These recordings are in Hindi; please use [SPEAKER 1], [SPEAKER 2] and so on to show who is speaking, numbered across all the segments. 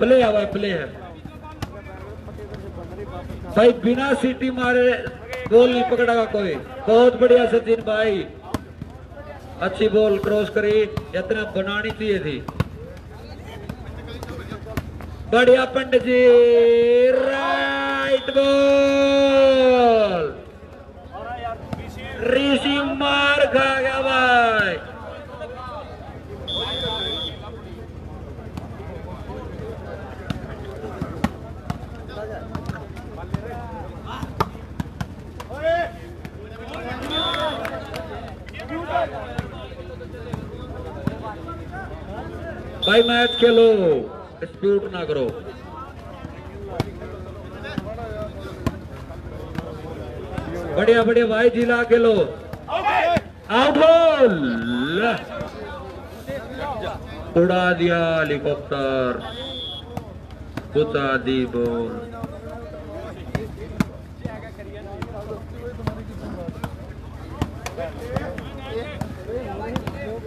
[SPEAKER 1] प्ले भाई प्ले है भाई, बिना सीटी मारे बॉल नहीं पकड़ा कोई। बहुत बढ़िया सचिन भाई। अच्छी बॉल क्रॉस करी। इतना बनानी चाहिए थी। बढ़िया पंडित जी राइट बॉल ऋषि मार खा गया भाई। भाई मैच खेलो। डिस्प्यूट ना करो। बढ़िया बढ़िया भाई, जिला खेलो। आउट उड़ा दिया हेलीकॉप्टर। बुता दी बॉल।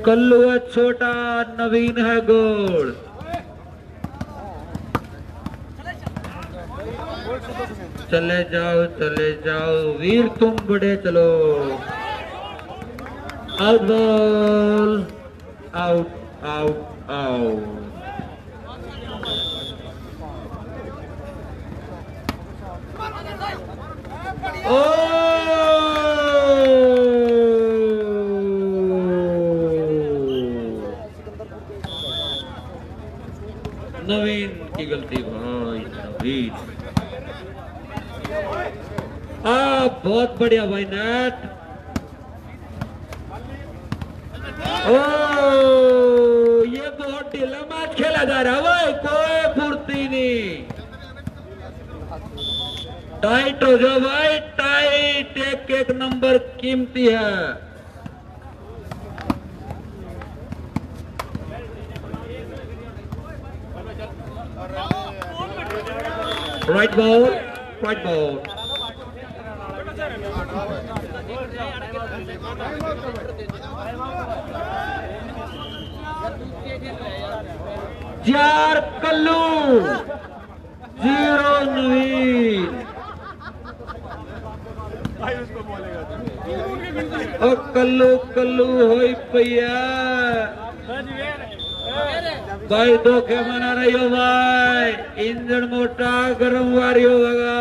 [SPEAKER 1] कल्लू है, छोटा नवीन है गोल। चले जाओ चले जाओ, वीर तुम बड़े चलो। Out out out out. ओ नवीन की गलती भाई नवीन आ बहुत बढ़िया भाई नेट ओ, ये बहुत ढीला मैच खेला जा रहा है भाई कोई फुर्ती नहीं। टाइट हो जाओ भाई टाइट एक एक नंबर कीमती है। राइट बॉल राइट बॉल चार कल्लू, ज़ीरो ओ कल्लू कल्लू होई पैया भाई धोखे मना रही हो भाई। इंजन मोटा, गर्म वारी होगा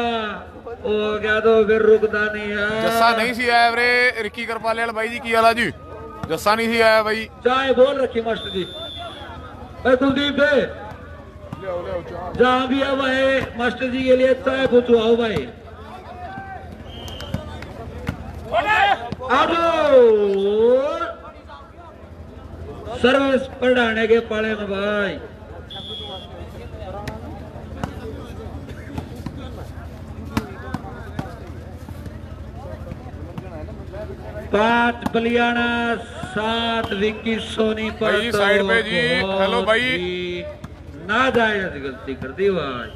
[SPEAKER 1] ਉਹ ਗਿਆ ਤਾਂ ਫਿਰ ਰੁਕਦਾ ਨਹੀਂ ਹੈ
[SPEAKER 2] ਜੱਸਾ ਨਹੀਂ ਸੀ ਆਇਆ ਵੀਰੇ ਰਿੱਕੀ ਕਰਪਾਲੇ ਵਾਲਾ ਬਾਈ ਜੀ ਕੀ ਹਾਲ ਆ ਜੀ ਜੱਸਾ ਨਹੀਂ ਸੀ ਆਇਆ ਬਾਈ
[SPEAKER 1] चाय बोल रखी मास्टर जी भाई कुलदीप दे
[SPEAKER 2] ਲਿਆਓ ਲਿਆਓ ਚਾਹ
[SPEAKER 1] जहाँ भी है भाई मास्टर जी के लिए चाय पूछवाओ भाई आउट सर्विस पढ़ाने के पाले में भाई पाँच बलियाना सात विक्की सोनी पर तो
[SPEAKER 2] साइड पे जी। हेलो भाई।
[SPEAKER 1] ही नाजायज गलती कर दी भाई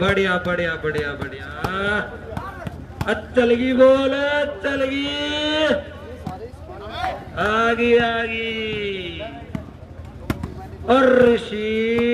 [SPEAKER 1] बढ़िया बढ़िया बढ़िया बढ़िया। चल गई बोल चल गई। आगी आगी। और ऋषि।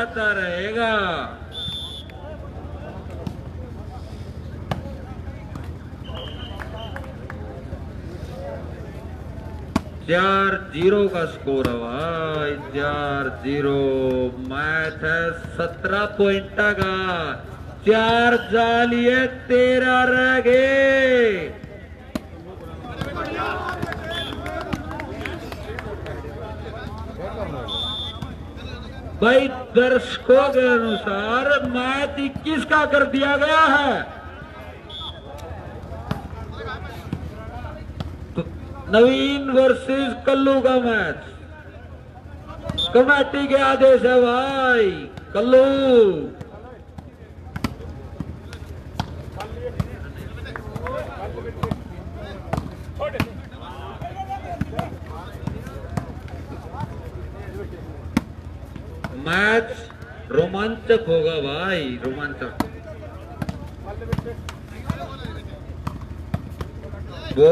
[SPEAKER 1] जाता रहेगा। चार ज़ीरो का स्कोर है चार ज़ीरो। मैच है सत्रह पॉइंट का। चार जालिए तेरह रह गए। भाई दर्शकों के अनुसार मैच इक्कीस का कर दिया गया है? तो नवीन वर्सेस कल्लू का मैच कमेटी के आदेश है भाई, कल्लू। मैच रोमांचक होगा भाई रोमांचक वो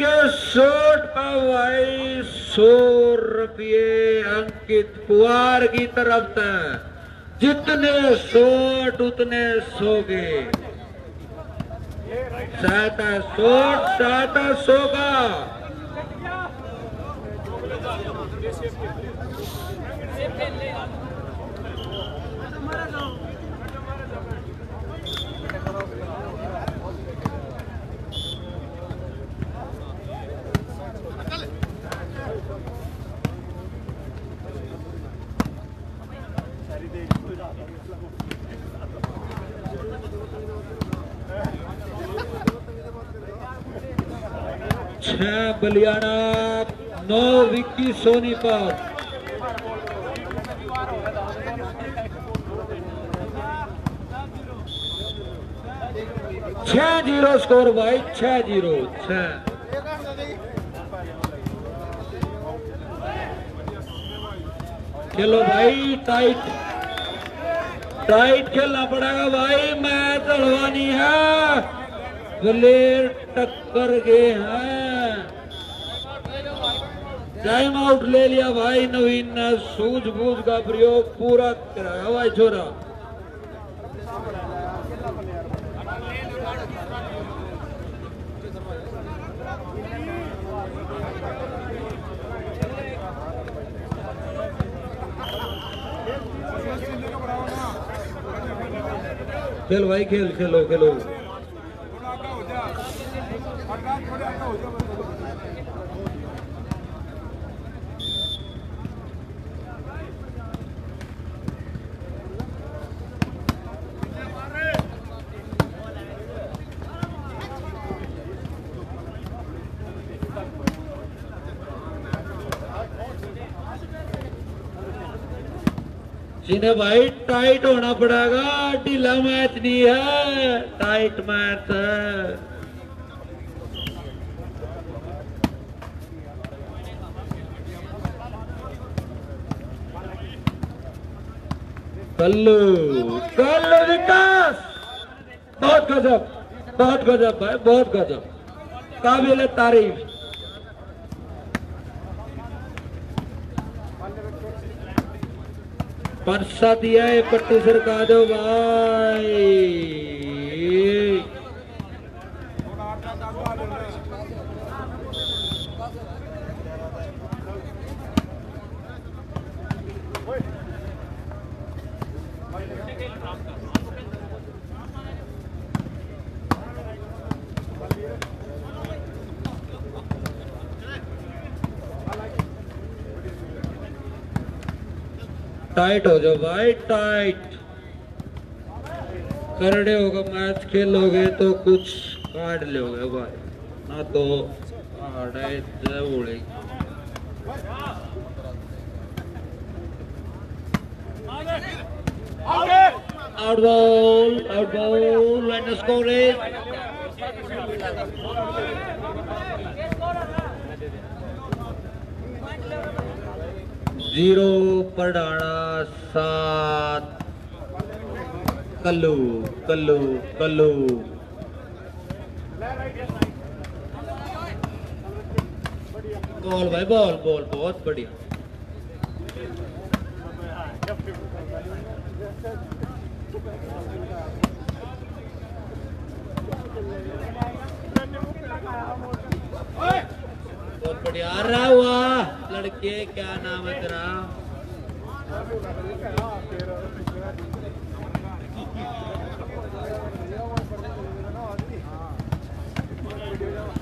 [SPEAKER 1] के भाई रुपये अंकित कुआर की तरफ़ से. जितने शोट उतने सोगे। सहता शोट सहता सौ बलियाना नौ विक्की सोनीपत छह ज़ीरो स्कोर भाई छह ज़ीरो छह चलो भाई टाइट टाइट खेलना पड़ेगा भाई मैच हड़वानी है गलेर टक्कर गए हैं टाइम आउट ले लिया भाई नवीन ने, सूझबूझ का प्रयोग पूरा कराया भाई छोरा। खेल भाई खेल, खेलो खेलो। जिन्हें भाई टाइट होना पड़ेगा, ढीला मैच नहीं है टाइट मैच है। कल्लू कल्लू विकास। बहुत गजब बहुत गजब भाई, बहुत गजब। काबिल तारीफ़ परसा दिया है पट्टी सरका दो भाई टाइट हो जाओ भाई टाइट करड़े होगा मैच खेलोगे तो कुछ काट लोगे भाई. ना तो Out ball, out ball, and the score is zero पढ़ाना सात। कल्लू कल्लू कल्लू। बॉल भाई, बॉल बॉल, बहुत बढ़िया। बहुत बढ़िया, आ रहा हुआ। लड़के, क्या नाम है तेरा?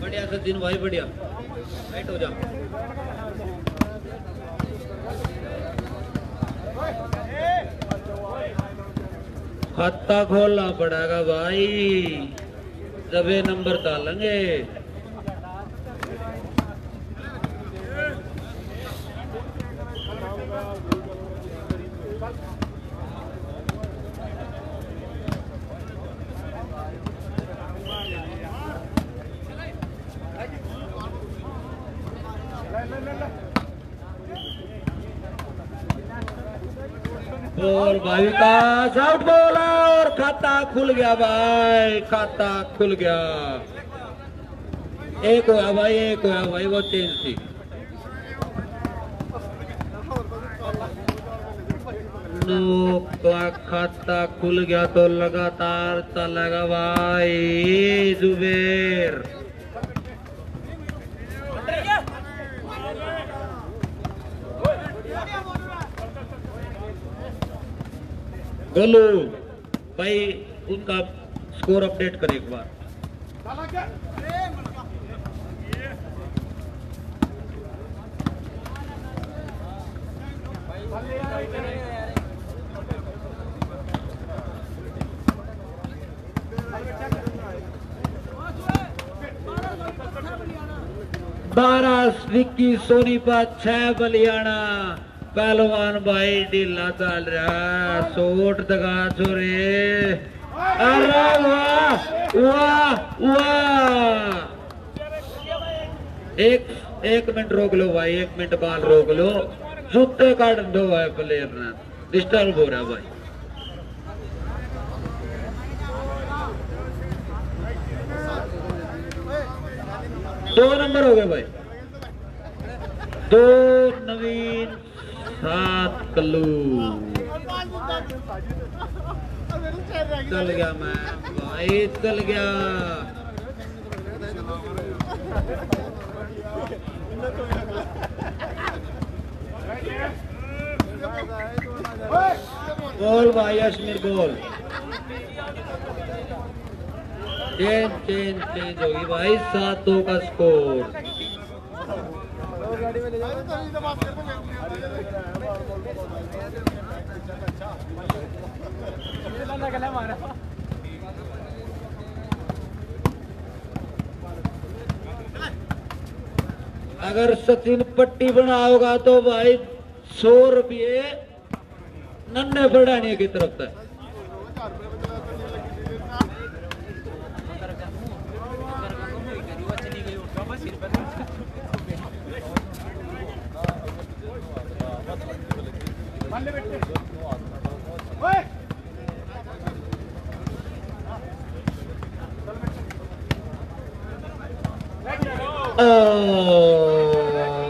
[SPEAKER 1] बढ़िया, सचिन भाई, बढ़िया। राइट हो जा। खाता खोलना पड़ेगा भाई। जब नंबर डालेंगे। और भाई का आउट बॉल और खाता खुल गया भाई, खाता खुल गया। एक हुआ भाई, एक हुआ भाई, वो चेंज थी। का खाता खुल गया तो लगातार चलेगा भाई, जुबेर। गोलू भाई उनका स्कोर अपडेट करें एक बार। बारह विक्की सोनीपत छह बलियाना पहलवान भाई ढीला चल रहा सोट दगा वाह एक एक मिनट रोक लो भाई, एक मिनट बाल रोक लो। जूते काट दो भाई प्लेयर ने। डिस्टर्ब हो रहा भाई। दो नंबर हो गए भाई। दो नवीन सात कल्लू। चल गया मैं। भाई, चल गया। गोल भाई Ashmir goal. Change change change होगी भाई, सात दो का स्कोर अगर सचिन पट्टी बनाओगा तो भाई सौ रुपये नन्हे बढ़ाने की तरफ़ से।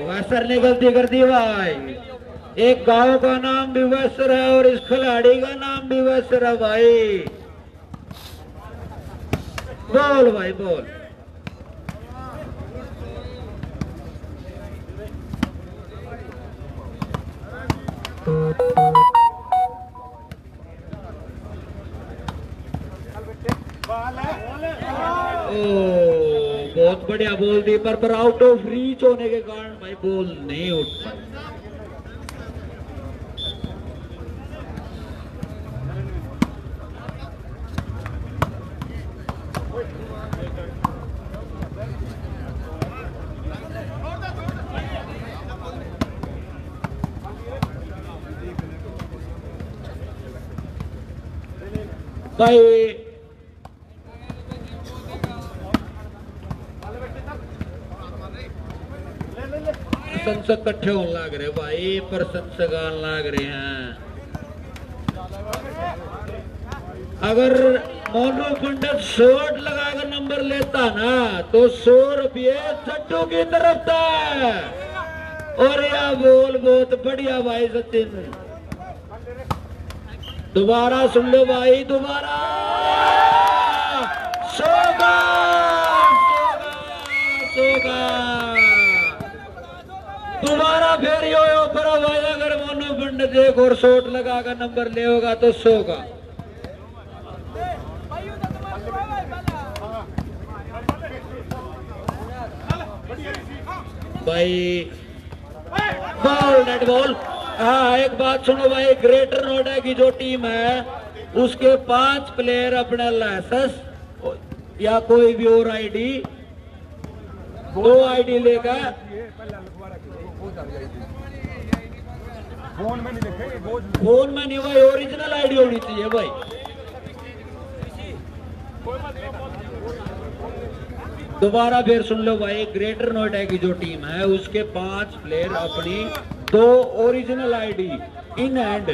[SPEAKER 1] वैसर ने गलती कर दी भाई। एक गाँव का नाम भी वैसर है और इस खिलाड़ी का नाम भी वैसर है भाई। बोल भाई, बोल। ओ बहुत बढ़िया बोल दी, पर पर आउट ऑफ़ रीच होने के कारण भाई बॉल नहीं उठ पाई। भाई प्रशंसक इकट्ठे होने लग रहे भाई प्रशंसक आने लग रहे हैं। अगर मोनू पंडित शॉट लगाकर नंबर लेता ना तो सौ रुपये छट्टू की तरफ़ था और यह बोल बहुत बढ़िया भाई सचिन। दोबारा सुन लो भाई, दोबारा। सोगा सोगा सोगा दोबारा फिर यो यो अगर मोनू पंडित एक और शॉट लगाकर नंबर ले होगा तो सौ का भाई बॉल नेट बॉल हाँ एक बात सुनो भाई ग्रेटर नोएडा की जो टीम है, उसके पाँच प्लेयर अपने लाइसेंस या कोई भी और आईडी दो आईडी लेकर
[SPEAKER 3] फ़ोन में नहीं देखे
[SPEAKER 1] फ़ोन में नहीं भाई ओरिजिनल आईडी होनी चाहिए भाई। दोबारा फिर सुन लो भाई ग्रेटर नोएडा की जो टीम है, उसके पाँच प्लेयर अपनी दो ओरिजिनल आईडी इन हैंड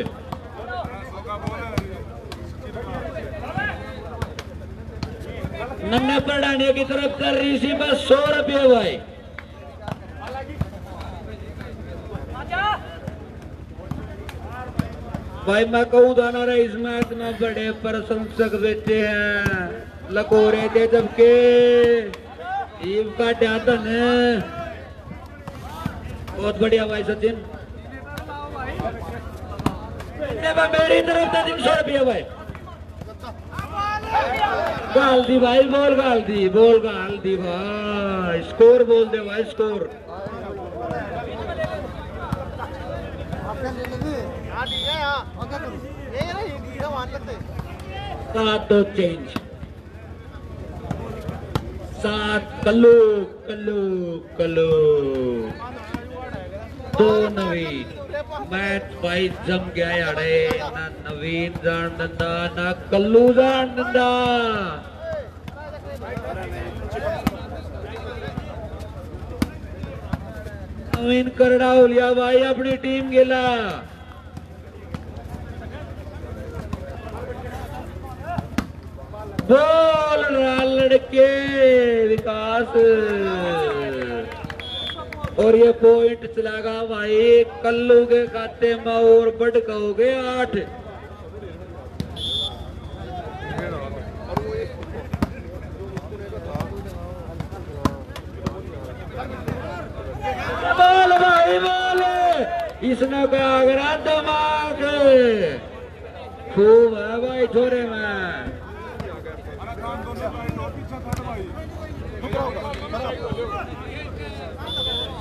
[SPEAKER 1] नन्हे पढ़ाने की तरफ़ कर रही सी बस, सौ रुपये भाई। भाई, मैं कहूँ, दाना रहा इस मैच में बड़े प्रशंसक बैठे हैं। लकोरे थे जबकि का है। बहुत बढ़िया भाई, सचिन। मेरी तरफ़ से तीन सौ रुपया भाई। गाल दी भाई, बोल गाल दी, बोल गाल दी भाई। स्कोर बोल दे भाई, स्कोर। सात तो चेंज सात दो नवीन. मैच भाई जम गया ना नवीन जान ना जान नवीन करड़ा हो लिया भाई अपनी टीम गेला. लड़के विकास। और ये पॉइंट चलागा भाई, कल्लू के खाते में और बढ़ कहोगे आठ। बोल भाई, बोल। इसने करा दिमाग? खूब है भाई छोरे में।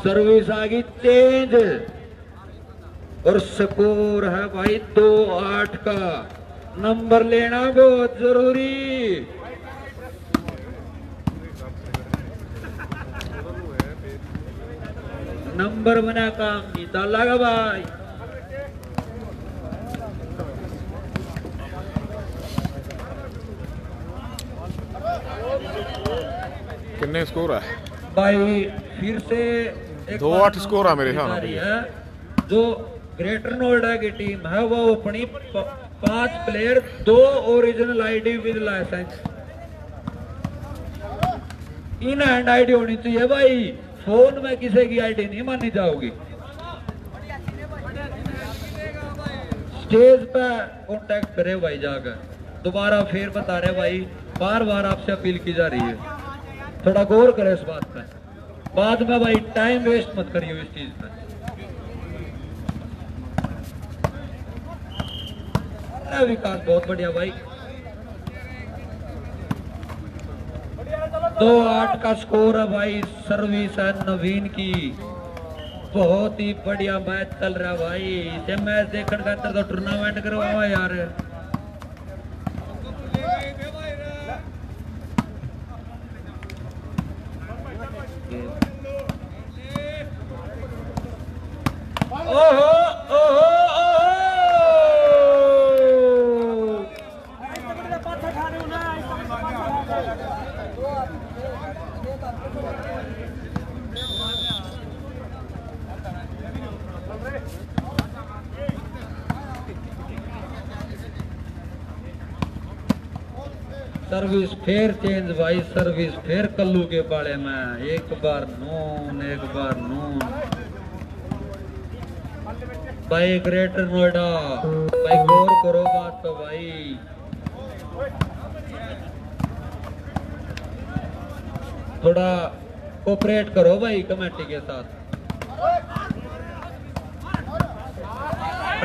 [SPEAKER 1] सर्विस आ गई तेज और स्कोर है भाई दो आठ का। नंबर लेना बहुत ज़रूरी। नंबर बना काम नहीं था लगा भाई।
[SPEAKER 2] कितने स्कोर है?
[SPEAKER 1] भाई फिर से
[SPEAKER 2] दो आठ स्कोर है मेरे ख्याल
[SPEAKER 1] है जो ग्रेटर नोएडा की टीम है वो अपनी पाँच प्लेयर दो original ID with license in hand ID होनी चाहिए भाई। फ़ोन में किसी की आईडी नहीं मानी जाओगी। स्टेज पे कांटेक्ट करे भाई जाकर। दोबारा फिर बता रहे भाई बार बार आपसे अपील की जा रही है। थोड़ा गौर करें इस बात पे। बाद में भाई टाइम वेस्ट मत करिए इस चीज़ पे। अरे विकास, बहुत बढ़िया भाई। दो आठ का स्कोर है भाई, सर्विस है नवीन की। बहुत ही बढ़िया मैच चल रहा है भाई। इसे मैच देखने का तो टूर्नामेंट करवाओ यार। सर्विस फिर चेंज भाई, सर्विस फिर कल्लू के बाड़े में। एक बार नून, एक बार नून। भाई ग्रेटर नोएडा भाई गौर करो बात तो भाई थोड़ा कोऑपरेट करो भाई कमेटी के साथ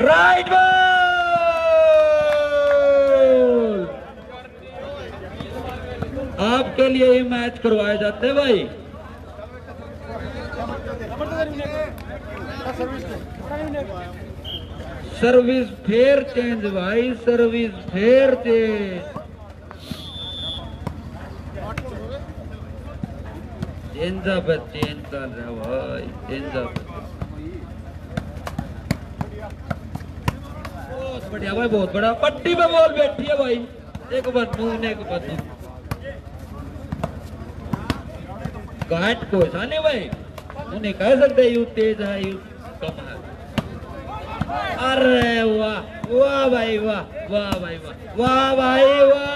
[SPEAKER 1] राइट बॉल आपके लिए ये मैच करवाए जाते हैं भाई सर्विस फेर चेंज भाई, सर्विस फेयर चेंज। चेंज पे चेंज कर रहा भाई, चेंज पे बढ़िया भाई, बहुत बड़ा पट्टी पे बॉल बैठी है भाई। एक बंदू एक बंदू घाट को नहीं भाई। उन्हें कह सकते, यू तेज है, यू कम है। अरे वाह वाह भाई वाह वाह भाई वाह वाह भाई वाह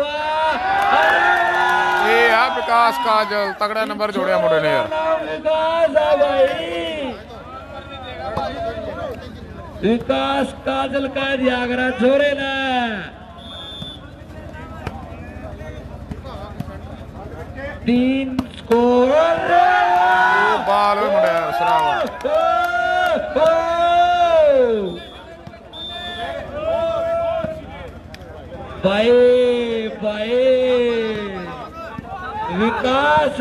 [SPEAKER 1] वाह।
[SPEAKER 2] ये है विकास काजल तगड़ा नंबर जोड़े मुंडे ने यार।
[SPEAKER 1] विकास भाई। विकास काजल का जागरा जोड़े ने। तीन स्कोर
[SPEAKER 2] बाल मुंडे सरावा।
[SPEAKER 1] बाए बाए विकास।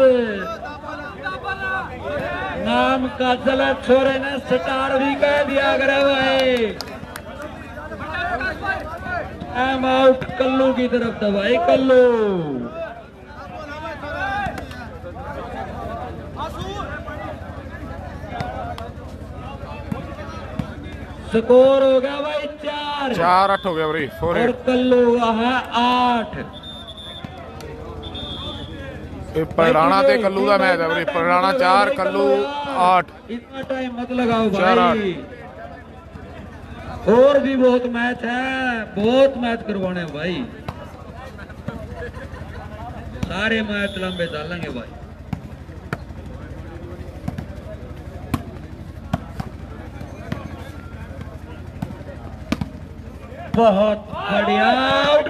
[SPEAKER 1] नाम का चला छोरे ने स्टार भी कह दिया करे भाई। एम आउट कल्लू की तरफ़ था भाई कल्लू। स्कोर हो गया भाई चार।
[SPEAKER 2] चार आठ हो गया भाई फोर
[SPEAKER 1] और कल्लू हुआ है आठ।
[SPEAKER 2] पराना दे कल्लू का मैच है पराना चार कल्लू आठ।
[SPEAKER 1] इतना टाइम मत लगाओ भाई। और भी बहुत मैच है बहुत मैच करवाने भाई। सारे मैच लंबे डालेंगे भाई। बहुत बढ़िया। आउट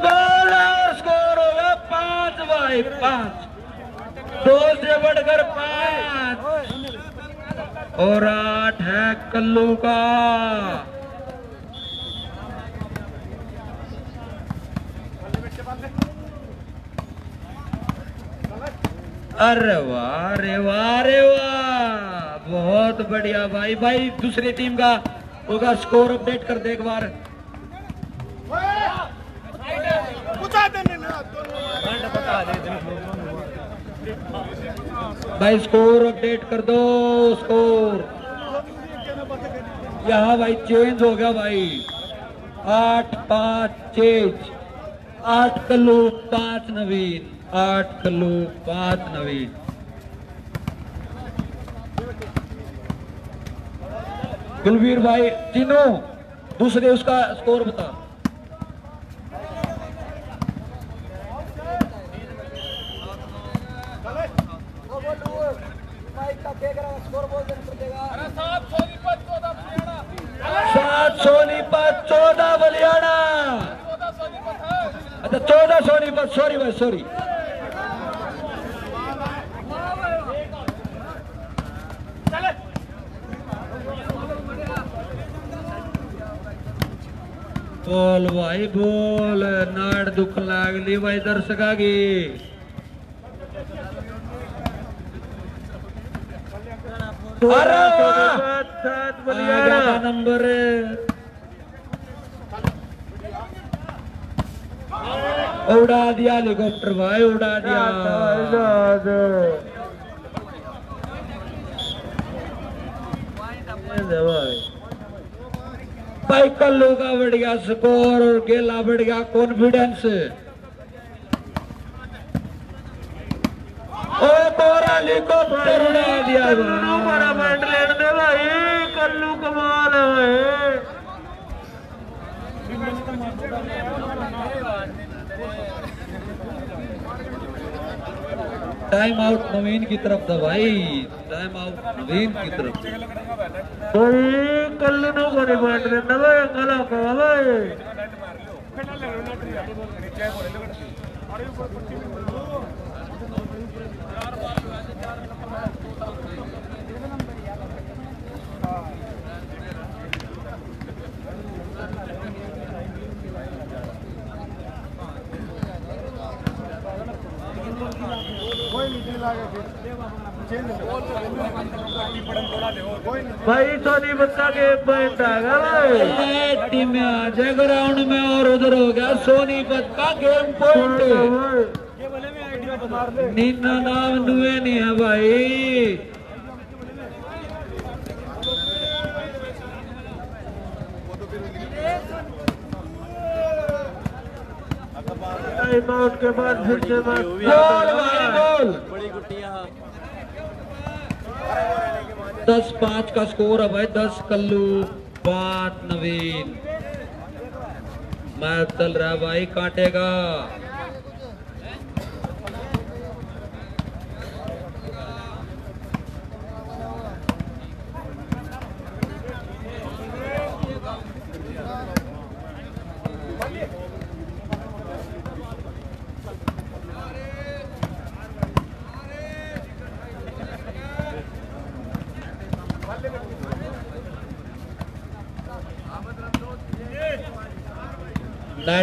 [SPEAKER 1] स्कोर होगा पाँच बाई पाँच। दो से बढ़कर पाँच। और आठ है कल्लू का। अरे वाह अरे वाह अरे वाह। बहुत बढ़िया भाई भाई, दूसरी टीम का होगा स्कोर अपडेट कर दे एक बार। भाई स्कोर अपडेट कर दो स्कोर यहाँ भाई चेंज हो गया भाई. आठ, पाँच चेंज आठ कल्लू, पाँच नवीन. आठ कल्लू, पाँच नवीन. कुलवीर भाई, तीनों. दूसरे उसका स्कोर बता सात सोनीपत चौदह बलियाना अच्छा चौदह सॉरी बोल भाई बोल। नाड़ दुख लागली भाई दर्शकागी। अरे! वाह! आ नंबर उड़ा दिया हेलीकॉप्टर भाई उड़ा दिया। भाई कल्लू का बढ़िया स्कोर और गेला बढ़िया कॉन्फिडेंस हेलीकॉप्टर उड़ा दिया भाई। कल्लू कमाल है टाइम आउट नवीन की तरफ़ था भाई टाइम आउट नवीन की तरफ़। कल्लू देना को भाई भाई सोनी बच्चा के पॉइंट आ गया टीम में आ में और उधर हो गया सोनी का गेम पॉइंट नीना नाम नुए नहीं है भाई।
[SPEAKER 3] आउट के बाद फिर से
[SPEAKER 4] गुट्टियाँ
[SPEAKER 1] दस पाँच का स्कोर अब है दस कल्लू बात नवीन। मैं चल रहा है भाई काटेगा।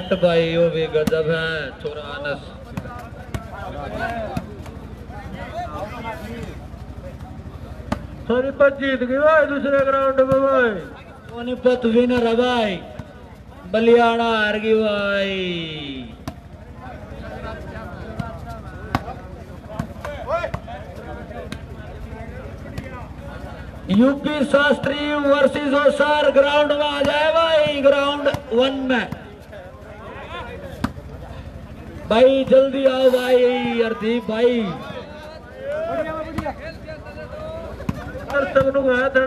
[SPEAKER 1] नेट भाई वो भी गजब है, चौरानस।
[SPEAKER 3] सोनीपत जीत गई भाई, दूसरे ग्राउंड में भाई।
[SPEAKER 1] सोनीपत विनर है भाई? बलियाना हार गई भाई। UP Shastri versus Osar ground में आ जाए भाई ग्राउंड वन में। भाई, जल्दी आओ भाई हरदीप भाई।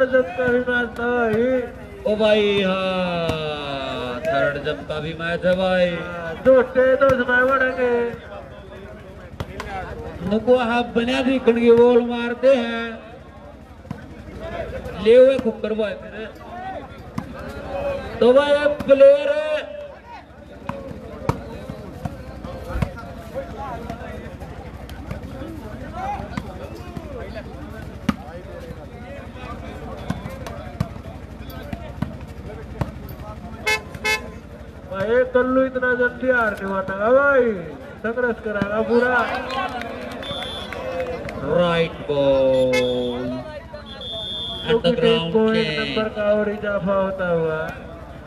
[SPEAKER 3] जब का भी था भाई।
[SPEAKER 1] ओ भाई हाँ भी मैच है भाई।
[SPEAKER 3] तो
[SPEAKER 1] बॉल मारते हैं। ले हुए कुकर भाई तो भाई प्लेयर
[SPEAKER 3] भाई कल्लू इतना जल्दी हार नहीं मानेगा भाई संघर्ष कराएगा पूरा
[SPEAKER 1] right ball at the
[SPEAKER 3] ground number का और इजाफा होता हुआ।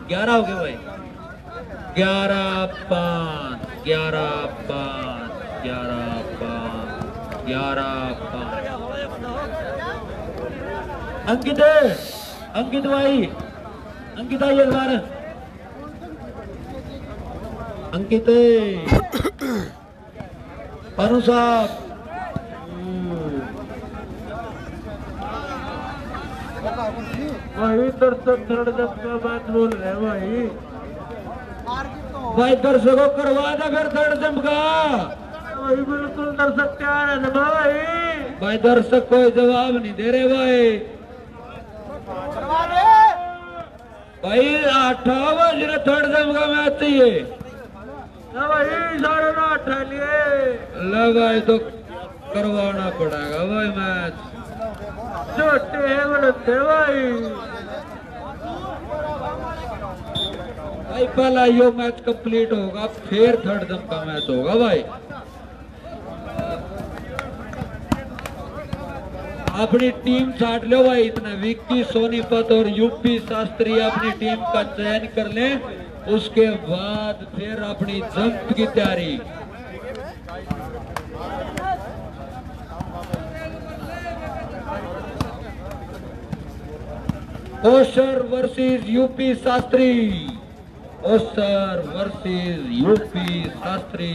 [SPEAKER 1] ग्यारह हो गए भाई। ग्यारह पाँच ग्यारह पाँच ग्यारह पाँच ग्यारह पाँच अंकित अंकित भाई अंकित इस बार। अंकित अनु साहब।
[SPEAKER 3] वही दर्शक थर्ड जब का बात बोल रहे हैं भाई।
[SPEAKER 1] भाई दर्शकों करवा दे फिर थर्ड जंप का।
[SPEAKER 3] वही बिल्कुल दर्शक तैयार है ना भाई।
[SPEAKER 1] भाई दर्शक कोई जवाब नहीं दे रहे भाई। भाई अठावन जिन्हें थर्ड जंप का मैच चाहिए
[SPEAKER 3] ना भाई साढ़े नौ अठा लिए
[SPEAKER 1] लो भाई तो करवाना पड़ेगा भाई मैच।
[SPEAKER 3] छोटे हैं बनते भाई
[SPEAKER 1] भाई पहला यो मैच कंप्लीट होगा फिर थर्ड जंप का मैच होगा भाई। अपनी टीम छाट लो भाई इतना विक्की सोनीपत और यूपी शास्त्री अपनी टीम का चयन कर लें। उसके बाद फिर अपनी जंप की तैयारी। Oshar versus UP Shastri. Oshar versus UP Shastri.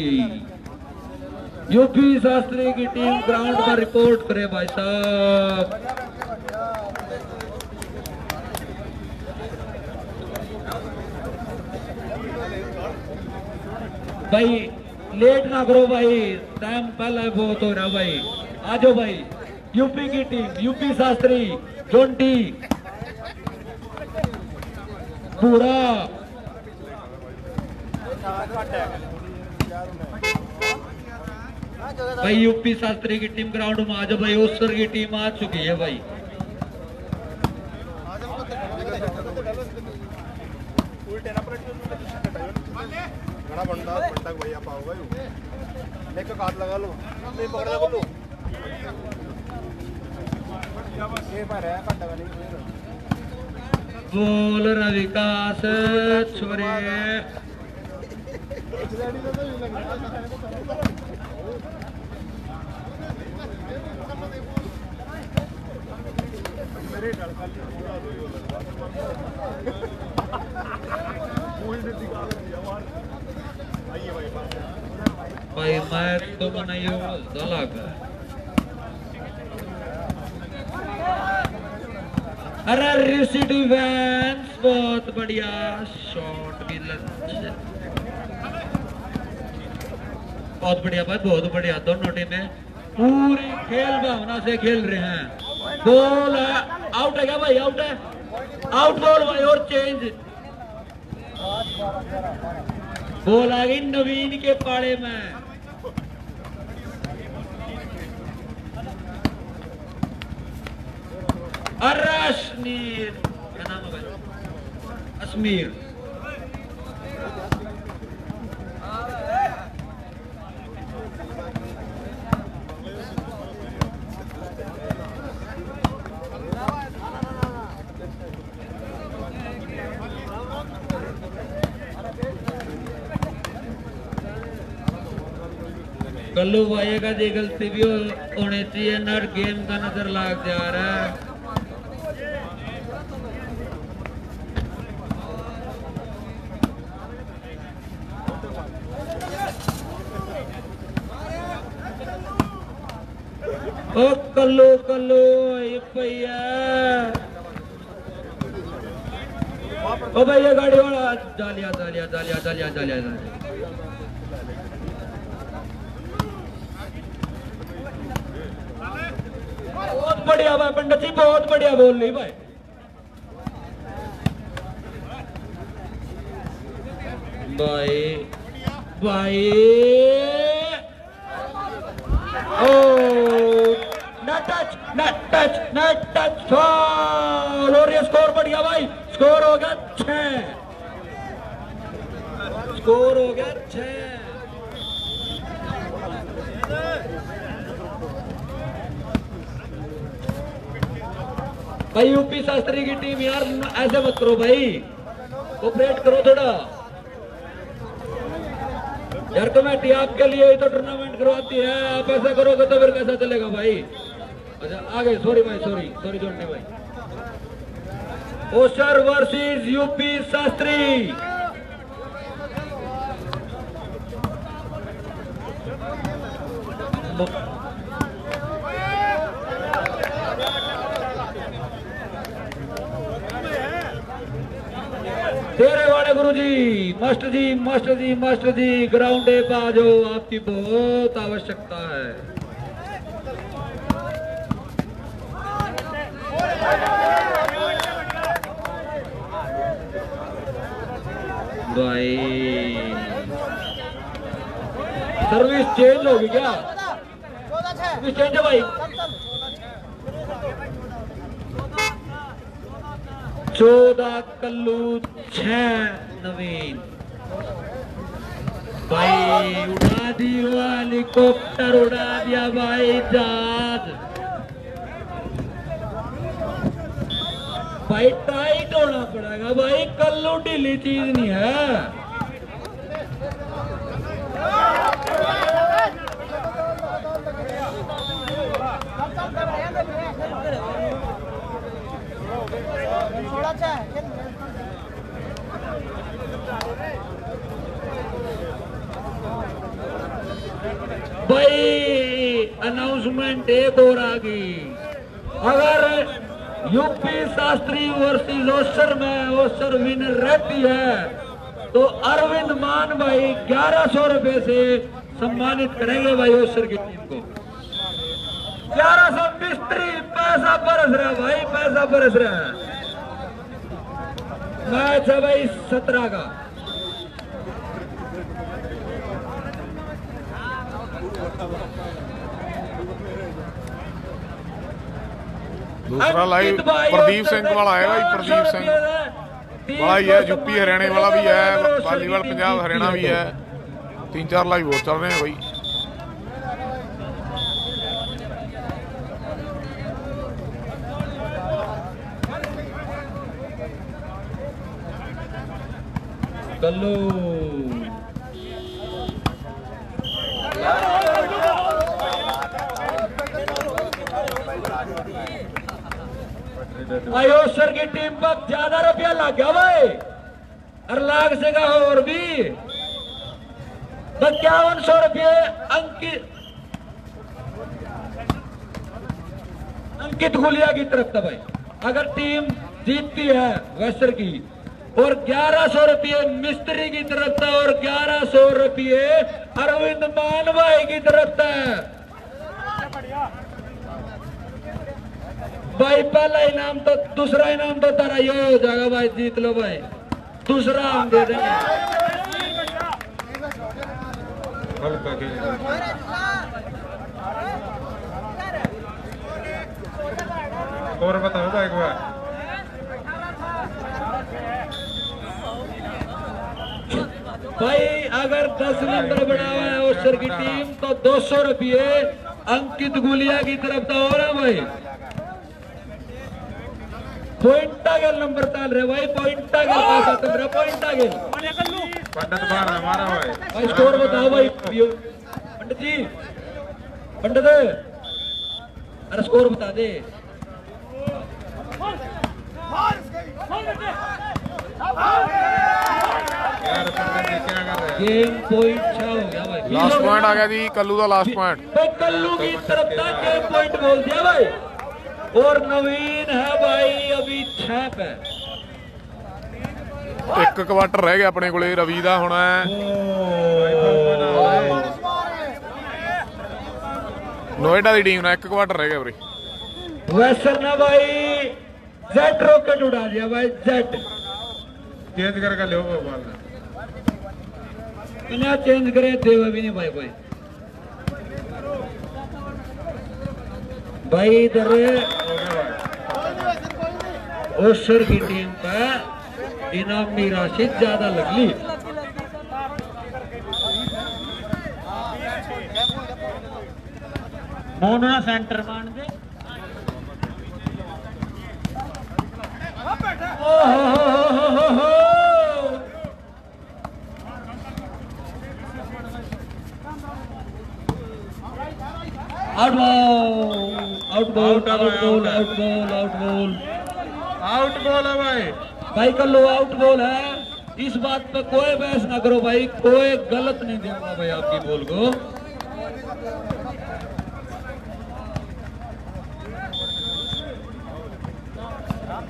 [SPEAKER 1] UP Shastri की टीम ग्राउंड पर रिपोर्ट करे भाई साहब। भाई, लेट ना करो भाई टाइम पहले बहुत हो रहा भाई। आ जाओ भाई यूपी की टीम यूपी शास्त्री, जोंटी। पूरा। भाई यूपी शास्त्री की टीम ग्राउंड में आज भाई, ओसर की टीम आ चुकी है भाई।
[SPEAKER 2] घड़ा बंदा बंदा भैया पाओगा लेके हाथ लगा लो। नहीं पकड़ ले। बोलो ये पर है घंटा वाली।
[SPEAKER 1] बोल रहा विकास छोरे
[SPEAKER 2] आइए भाई
[SPEAKER 1] बहुत बढ़िया शॉट बहुत बढ़िया भाई, बहुत बढ़िया। दोनों टीमें पूरी खेल भावना से खेल रहे हैं। बॉल आउट है क्या भाई? आउट है। आउट बॉल भाई, और चेंज बॉल आ गई नवीन के पाड़े में। क्या भाई? अश्मीर कल्लू भाई का जी गलती भी होनी चाहिए। नट गेम का नज़र लाग जा रहा है ओ कल्लू कल्लू ये भैया ओ भैया गाड़ी वाला, जालिया जालिया जालिया जालिया जालिया बहुत बढ़िया भाई, पंडित जी, बहुत बढ़िया बोल रही भाई। भाई भाई। ओ not touch not touch not touch ये स्कोर बढ़िया भाई स्कोर हो गया। छह। स्कोर हो गया छह। भाई, यूपी शास्त्री की टीम यार, ऐसे मत करो भाई। कोऑपरेट करो थोड़ा। यार, कमेटी आपके लिए ही तो टूर्नामेंट करवाती है। आप ऐसा करोगे तो फिर कैसा चलेगा भाई? अच्छा आगे सॉरी भाई सॉरी सॉरी जोड़ने भाई। Oshar versus UP Shastri. तेरे वाले guru ji master ji master ji master ji, ground आ जाओ आपकी बहुत आवश्यकता है। भाई। सर्विस चेंज होगी क्या? सर्विस चेंज है भाई। चौदह कल्लू, छह नवीन। भाई, उड़ा दी हेलीकॉप्टर उड़ा दिया भाई जहाज़। भाई टाइट होना पड़ेगा भाई, कल्लू ढीली चीज़ नहीं है। भाई अनाउंसमेंट एक और आ गई। अगर यूपी शास्त्री वर्सेस ओसर में ओसर विनर रहती है। तो अरविंद मान भाई, ग्यारह सौ रुपए से सम्मानित करेंगे भाई ओसर की टीम को। ग्यारह सौ मिस्त्री, पैसा बरस रहा भाई, पैसा बरस रहा है। मैच है भाई सत्रह का।
[SPEAKER 4] दूसरा लाइव
[SPEAKER 1] अंकित भाई
[SPEAKER 4] प्रदीप
[SPEAKER 1] और
[SPEAKER 4] सिंह वाला है भाई प्रदीप
[SPEAKER 1] चार
[SPEAKER 4] सिंह
[SPEAKER 1] सौ रुपये
[SPEAKER 4] वाला ही है यूपी हरियाणा वाला भी है
[SPEAKER 1] और
[SPEAKER 4] वालीबाल
[SPEAKER 1] टीम
[SPEAKER 4] पंजाब
[SPEAKER 1] जीतती
[SPEAKER 4] हरियाणा भी
[SPEAKER 1] तो। आयोसर की टीम पर ज़्यादा रुपया लग गया, भाई। और लाख से का और भी। इक्यावन सौ रुपये अंकित अंकित गुलिया की तरफ़ था भाई। अगर टीम जीतती है वैसर की, और ग्यारह सौ रुपये मिस्त्री की तरफ़ था और ग्यारह सौ रुपये अरविंद मानवाई की तरफ़ था भाई पहला इनाम तो दूसरा इनाम तो तारा ये हो जाएगा भाई जीत लो भाई। दूसरा हम दे देंगे।
[SPEAKER 3] और बताओ भाई बार।
[SPEAKER 1] भाई अगर 10 नंबर हुआ है ओसर की टीम तो दो सौ रुपये अंकित गुलिया की तरफ़ तो हो रहा है भाई। ಪಾಯಿಂಟ್ ಆಗಲ್ಲ ನಮ್ ಬರ್ತಾಲ್ರಿ ವೈ ಪಾಯಿಂಟ್ ಆಗಲ್ಲ ಪಾಸ್ ಆತಂದ್ರ ಪಾಯಿಂಟ್ ಆಗಲ್ಲ
[SPEAKER 3] पंडित बार हमारा भाई
[SPEAKER 1] भाई स्कोर बताओ भाई पंडित जी पंडित अरे स्कोर बता दे गेम पॉइंट छह हो गया भाई
[SPEAKER 4] लास्ट पॉइंट आ गया जी कल्लू का लास्ट
[SPEAKER 1] पॉइंट कल्लू की तरफ़ गेम पॉइंट बोल दिया भाई और नवीन है भाई अभी छह पे
[SPEAKER 4] ਇੱਕ ਕੁਆਟਰ ਰਹਿ ਗਿਆ ਆਪਣੇ ਕੋਲੇ ਰਵੀ ਦਾ ਹੋਣਾ ਹੈ ਨੋਇਡਾ ਦੀ ਟੀਮ ਨਾਲ ਇੱਕ ਕੁਆਟਰ ਰਹਿ ਗਿਆ ਵੀਰੇ
[SPEAKER 1] वैसे ना भाई जेट रॉकेट उड़ा दिया भाई जेट
[SPEAKER 3] चेंज करके ले वो बॉल
[SPEAKER 1] मैंने चेंज करे देवे भी नहीं भाई
[SPEAKER 3] हो
[SPEAKER 1] ओसर की टीम पर इनामी राशि ज़्यादा लगली मोनू सेंटर मान दे हो हो हो हो हो। Out ball out ball out ball out ball out ball.
[SPEAKER 3] Out ball है भाई।
[SPEAKER 1] भाई का लो आउट बॉल है। इस बात पे कोई बहस ना करो भाई कोई गलत नहीं दूँगा भाई आपकी बॉल को।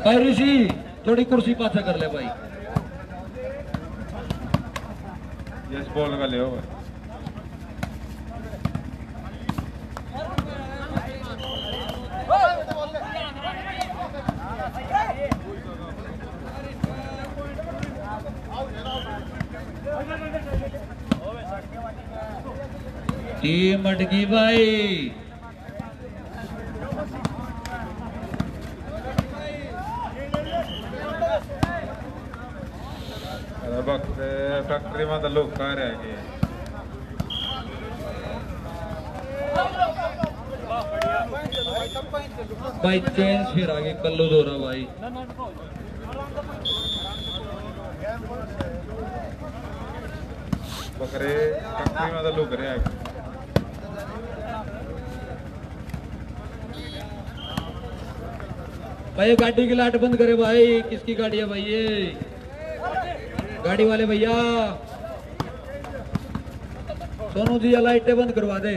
[SPEAKER 1] भाई ऋषि थोड़ी कुर्सी पाछा कर ले भाई।
[SPEAKER 3] यस बॉल का ले भाई।
[SPEAKER 1] टीम अटकी भाई।
[SPEAKER 3] फॅक्टरी मध्ये लोक काय रे की
[SPEAKER 1] भाई चेंज फिर आगे कल्लू दो रहा भाई
[SPEAKER 3] बकरे फॅक्टरी मध्ये लोक रे
[SPEAKER 1] भाई ये गाड़ी की लाइट बंद करे भाई किसकी गाड़ी है भाई ये गाड़ी वाले भैया सोनू जी ये लाइटें बंद करवा दे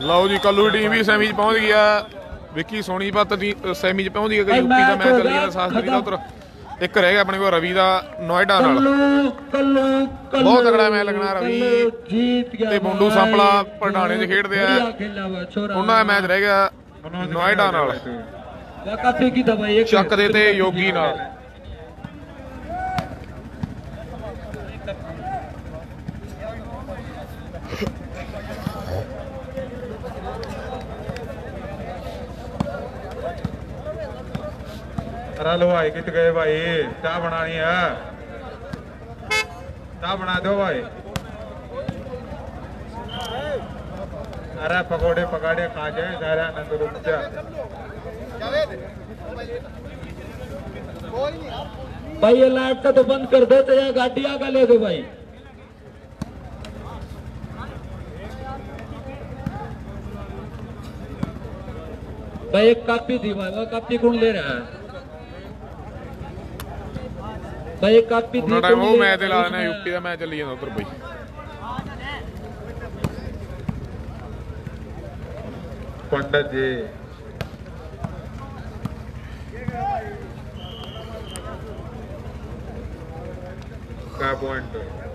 [SPEAKER 4] ਲਓ ਜੀ ਕੱਲੂ ਦੀ ਟੀਮ ਵੀ ਸੈਮੀ 'ਚ ਪਹੁੰਚ ਗਈ ਆ ਵਿੱਕੀ ਸੋਨੀਪਤ ਦੀ ਸੈਮੀ 'ਚ ਪਹੁੰਚ ਗਈ ਹੈ
[SPEAKER 1] ਭਾਈ
[SPEAKER 4] ਯੂਪੀ ਦਾ
[SPEAKER 1] ਮੈਚ
[SPEAKER 4] ਮੈਚ
[SPEAKER 1] ਹੋ
[SPEAKER 4] ਚੱਲੀ
[SPEAKER 1] ਗਿਆ,
[SPEAKER 4] ਜਾਂਦਾ ਸਾਸਤਰੀ ਦਾ
[SPEAKER 1] ਖਤਮ।
[SPEAKER 4] ਇੱਕ ਰਹਿ ਗਿਆ ਆਪਣੇ ਕੋਲ ਰਵੀ ਦਾ ਨੋਇਡਾ ਨਾਲ। ਬਹੁਤ ਤਗੜਾ ਮੈਚ ਲੱਗਣਾ ਰਵੀ। ਤੇ ਮੁੰਡੂ ਸੰਪਲਾ ਪੜਾਣੇ 'ਚ ਖੇਡਦੇ ਆ। ਉਹਨਾਂ ਦਾ ਮੈਚ ਰਹਿ ਗਿਆ ਨੋਇਡਾ ਨਾਲ। ਚੱਕ ਦੇ ਤੇ ਯੋਗੀ ਨਾਲ।
[SPEAKER 3] अरे हलवाई कित गए भाई चाय बनानी है चाय बना दो भाई अरे पकौड़े पकाड़े खा जाए सारा आनंद रुक जा
[SPEAKER 1] भाई ये लाइट का तो बंद कर दो तो यहाँ गाड़िया ले दो भाई भाई एक कापी थी भाई वो कापी कौन ले रहा है भाई कापी
[SPEAKER 4] ਉਹਨਾਂ ਟਾਈਮ ਉਹ ਮੈਚ ਤੇ ਲਾ ਲੈਣਾ ਯੂਪੀ ਦਾ ਮੈਚ ਚੱਲੀ ਜਾਂਦਾ ਉਧਰ ਬਈ
[SPEAKER 5] पंडित जी क्या पॉइंट